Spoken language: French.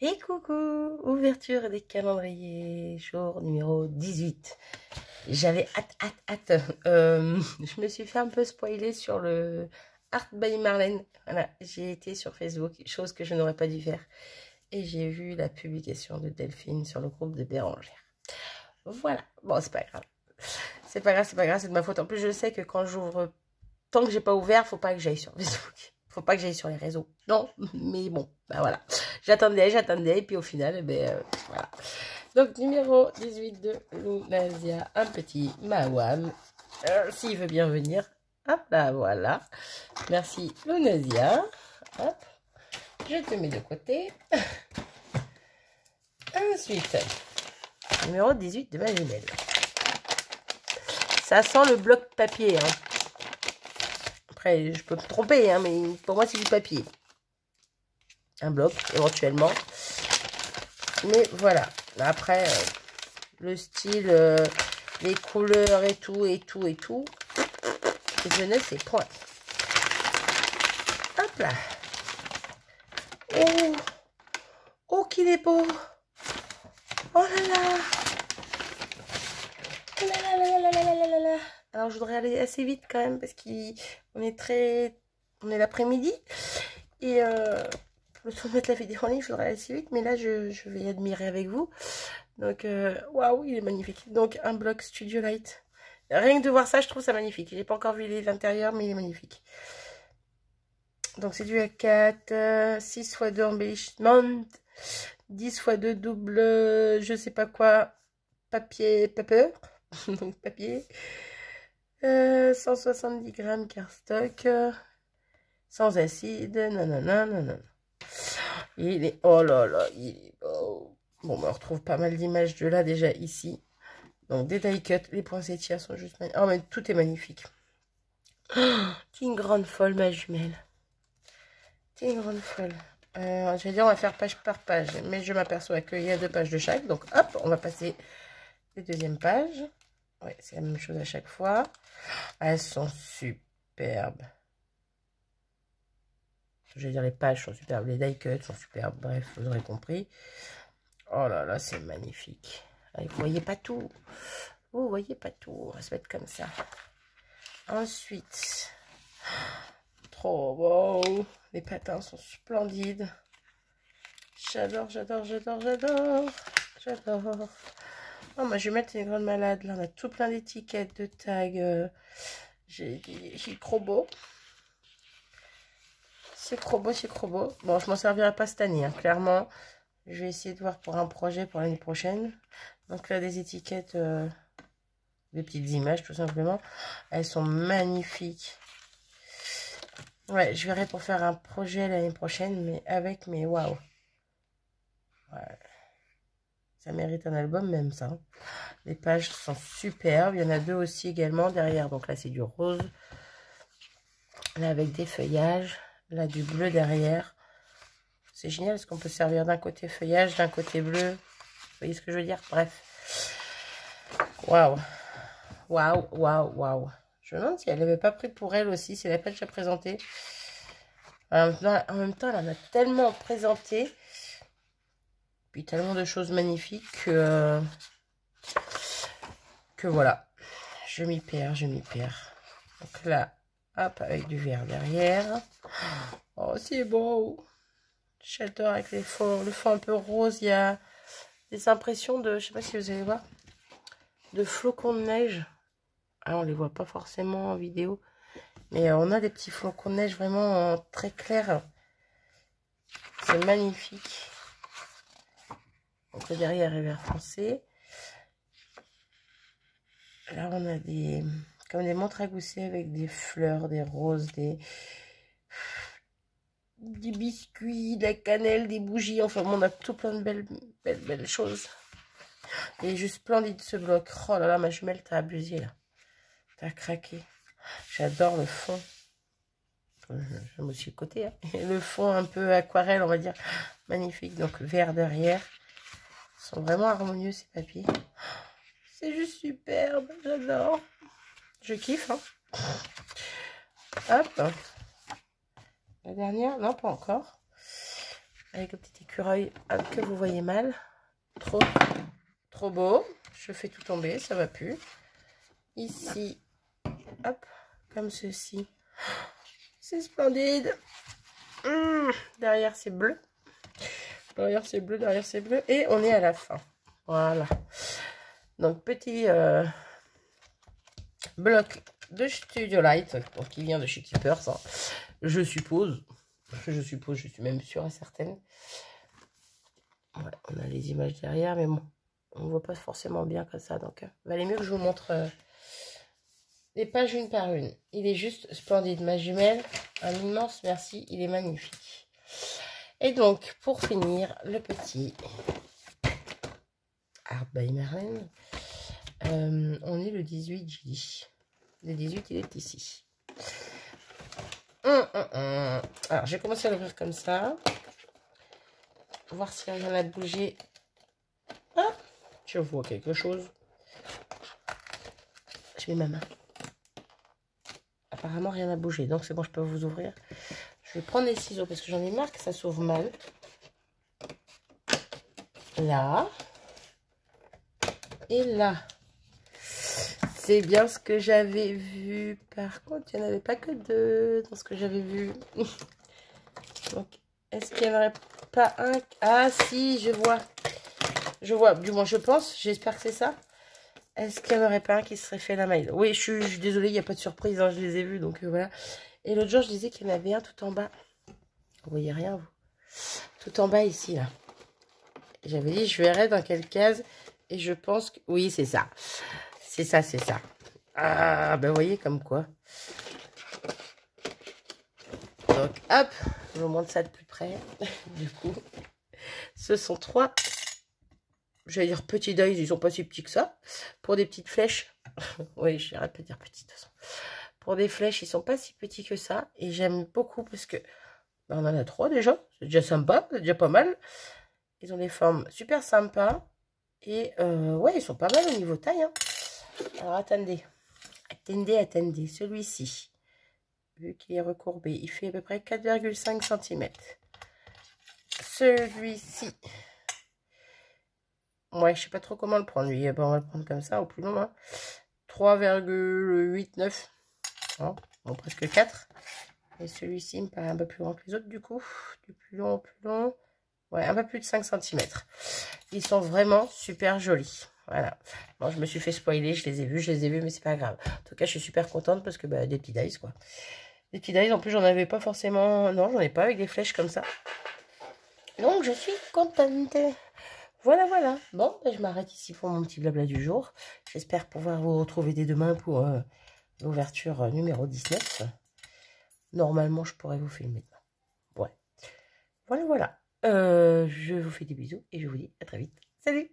Et coucou, ouverture des calendriers, jour numéro 18. J'avais hâte, hâte, hâte. Euh, je me suis fait un peu spoiler sur le Art by Marlène. Voilà, j'ai été sur Facebook, chose que je n'aurais pas dû faire. Et j'ai vu la publication de Delphine sur le groupe de Bérangère. Voilà, bon, c'est pas grave. C'est pas grave, c'est pas grave, c'est de ma faute. En plus, je sais que quand j'ouvre, tant que j'ai pas ouvert, faut pas que j'aille sur Facebook. Faut pas que j'aille sur les réseaux. Non, mais bon, bah voilà. J'attendais, j'attendais, et puis au final, eh ben euh, voilà. Donc, numéro 18 de Lunasia, un petit Mawam. Euh, S'il veut bien venir. Hop là, voilà. Merci Lunasia. Hop. Je te mets de côté. Ensuite, numéro 18 de ma jumelle. Ça sent le bloc papier. Hein. Après, je peux me tromper, hein, mais pour moi, c'est du papier. Un bloc, éventuellement. Mais voilà. Après, euh, le style, euh, les couleurs et tout, et tout, et tout. Je ne sais point. Hop là. Oh, oh qu'il est beau. Oh là là. Alors, je voudrais aller assez vite quand même parce qu'on est très... On est l'après-midi. Et euh, pour le temps de la vidéo en ligne, je voudrais aller assez vite. Mais là, je, vais admirer avec vous. Donc, euh, waouh, il est magnifique. Donc, un bloc Studio Light. Rien que de voir ça, je trouve ça magnifique. J'ai pas encore vu l'intérieur, mais il est magnifique. Donc, c'est du A4, 6 x 2 embellissement, 10 x 2 double, je sais pas quoi, papier, paper. donc papier. 170 euh, grammes cardstock. sans acide. Nanana, nanana. Il est... Oh là là, il est beau. Bon, on retrouve pas mal d'images de là déjà ici. Donc, des die cut. Les poinsettias sont juste magnifiques. Oh, mais tout est magnifique. Oh, une grande folle, ma jumelle. T'es une grande folle. Euh, J'allais dire, on va faire page par page. Mais je m'aperçois qu'il y a deux pages de chaque. Donc, hop, on va passer les deuxièmes pages. Ouais, c'est la même chose à chaque fois. Elles sont superbes. Je veux dire, les pages sont superbes. Les die cuts sont superbes. Bref, vous aurez compris. Oh là là, c'est magnifique. Ah, vous voyez pas tout. Vous voyez pas tout. On va se mettre comme ça. Ensuite, trop beau. Les patins sont splendides. J'adore, j'adore, j'adore, j'adore. J'adore. Oh, moi, je vais mettre une grande malade. Là, on a tout plein d'étiquettes, de tags. Euh, j'ai trop beau. C'est trop beau, c'est trop beau. Bon, je m'en servirai pas cette année, hein, clairement. Je vais essayer de voir pour un projet pour l'année prochaine. Donc là, des étiquettes, euh, des petites images, tout simplement. Elles sont magnifiques. Ouais, je verrai pour faire un projet l'année prochaine, mais avec mes waouh. Ouais. Ça mérite un album même ça. Les pages sont superbes. Il y en a deux aussi également derrière. Donc là c'est du rose. Là avec des feuillages. Là du bleu derrière. C'est génial parce qu'on peut servir d'un côté feuillage, d'un côté bleu. Vous voyez ce que je veux dire? Bref. Waouh. Waouh, waouh, waouh. Je me demande si elle n'avait pas pris pour elle aussi, si elle n'avait pas déjà présenté. En même temps, elle en a tellement présenté puis tellement de choses magnifiques que, que voilà. Je m'y perds, je m'y perds. Donc là, hop, avec du vert derrière. Oh, c'est beau. J'adore avec les fonds, le fond un peu rose. Il y a des impressions de, je sais pas si vous allez voir, de flocons de neige. Ah, on les voit pas forcément en vidéo. Mais on a des petits flocons de neige vraiment très clairs. C'est magnifique. Donc le derrière est vert foncé. Là, on a des comme des montres à gousset avec des fleurs, des roses, des des biscuits, de la cannelle, des bougies. Enfin, on a tout plein de belles, belles, belles choses. Il est juste splendide ce bloc. Oh là là, ma jumelle, t'as abusé là. T'as craqué. J'adore le fond. J'aime aussi le côté. Hein. Le fond un peu aquarelle, on va dire. Magnifique. Donc, vert derrière sont vraiment harmonieux ces papiers. C'est juste superbe, j'adore. Je kiffe. Hein. Hop. La dernière, non pas encore. avec le petit écureuil que vous voyez mal. Trop, trop beau. Je fais tout tomber, ça va plus. Ici, hop, comme ceci. C'est splendide. Hum, derrière, c'est bleu. Derrière, c'est bleu, derrière, c'est bleu. Et on est à la fin. Voilà. Donc, petit euh, bloc de Studio Light, donc qui vient de chez Keepers, hein. je suppose. Je suppose, je suis même sûre et certaine. on a les images derrière, mais bon, on ne voit pas forcément bien comme ça. Donc, euh, valait mieux que je vous montre euh, les pages une par une. Il est juste splendide. Ma jumelle, un immense merci. Il est magnifique. Et donc, pour finir, le petit Art by Merlin. Euh, on est le 18 J. Le 18, il est ici. Hum, hum, hum. Alors, j'ai commencé à l'ouvrir comme ça. Voir s'il rien à bouger. Ah, je vois quelque chose. Je mets ma main. Apparemment, rien n'a bougé. Donc, c'est bon, je peux vous ouvrir. Je vais prendre les ciseaux parce que j'en ai marre que ça s'ouvre mal. Là. Et là. C'est bien ce que j'avais vu. Par contre, il n'y en avait pas que deux dans ce que j'avais vu. Donc, est-ce qu'il n'y en aurait pas un Ah, si, je vois. Je vois, du moins je pense. J'espère que c'est ça. Est-ce qu'il n'y en aurait pas un qui serait fait la maille Oui, je suis, désolée, il n'y a pas de surprise. Hein, je les ai vus, donc euh, voilà. Et l'autre jour, je disais qu'il y en avait un tout en bas. Vous voyez rien, vous Tout en bas, ici, là. J'avais dit, je verrai dans quelle case. Et je pense que... Oui, c'est ça. C'est ça, c'est ça. Ah, ben voyez comme quoi. Donc, hop, je vous montre ça de plus près. du coup, ce sont trois, j'allais dire petits deuils, ils sont pas si petits que ça. Pour des petites flèches, oui, j'arrête de dire petites de. Pour des flèches, ils sont pas si petits que ça. Et j'aime beaucoup parce que ben, on en a trois déjà. C'est déjà sympa, c'est déjà pas mal. Ils ont des formes super sympas. Et euh, ouais, ils sont pas mal au niveau taille. Hein. Alors, attendez. Attendez, attendez. Celui-ci, vu qu'il est recourbé, il fait à peu près 4,5 cm. Celui-ci. Ouais, je sais pas trop comment le prendre, lui. Bon, on va le prendre comme ça, au plus long. Hein. 3,89. Hein, bon, presque 4. Et celui-ci me paraît un peu plus grand que les autres, du coup. Du plus long au plus long. Ouais, un peu plus de 5 cm. Ils sont vraiment super jolis. Voilà. Bon, je me suis fait spoiler, je les ai vus, je les ai vus, mais c'est pas grave. En tout cas, je suis super contente parce que bah, des petits dice, quoi. Des petits dice, en plus, j'en avais pas forcément... Non, j'en ai pas avec des flèches comme ça. Donc, je suis contente. Voilà, voilà. Bon, bah, je m'arrête ici pour mon petit blabla du jour. J'espère pouvoir vous retrouver dès demain pour euh, l'ouverture euh, numéro 19. Normalement, je pourrais vous filmer demain. Ouais. Voilà, voilà. Euh, je vous fais des bisous et je vous dis à très vite. Salut